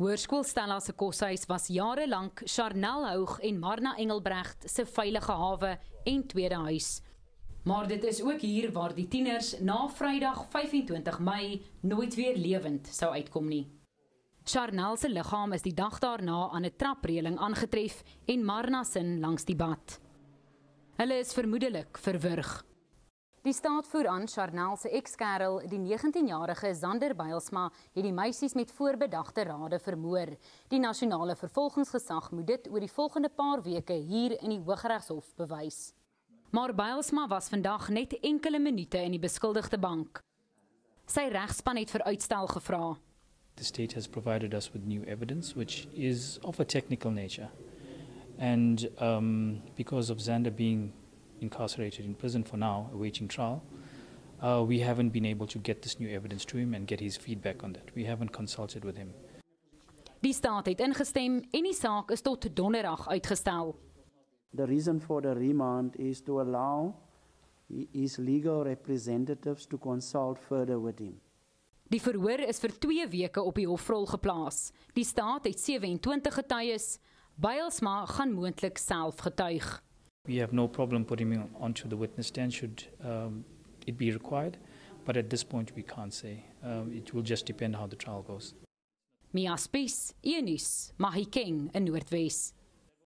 Hoërskool Stella se koshuis was jare lank Charnel Houg en Marna Engelbregt se veilige hawe en tweede huis. Maar dit is ook hier waar die tieners na Vrydag 25 Mei nooit weer lewend sou uitkom nie. Charnel se liggaam is die dag daarna aan 'n trapreëling aangetref en Marna sin langs die bad. Hulle is vermoedelik verwrig. Die staat voer aan Charnel se ekskerel, die 19-jarige Zander Bylsma, het die meisies met voorbedagte rade vermoor. Die nasionale vervolgingsgesag moet dit oor die volgende paar weke hier in die Hooggeregshof bewys. Maar Bylsma was vandag net enkele minute in die beskuldigde bank. Sy regspan het vir uitstel gevra. The state has provided us with new evidence, which is of a technical nature. And um, because of Zander being incarcerated in prison for now, awaiting trial. Uh, we haven't been able to get this new evidence to him and get his feedback on that. We haven't consulted with him. Die staat het ingestem en die saak is tot donderdag uitgestel. The reason for the remand is to allow his legal representatives to consult further with him. Die verhoor is vir 2 weke op die hofrol geplaas. Die staat het 27 getuies. Bylsma gaan moontlik self getuig. We have no problem putting him onto the witness stand should um, it be required, but at this point we can't say. Um, it will just depend how the trial goes. Mia Spies, Eunice, Mahikeng in Noordwes.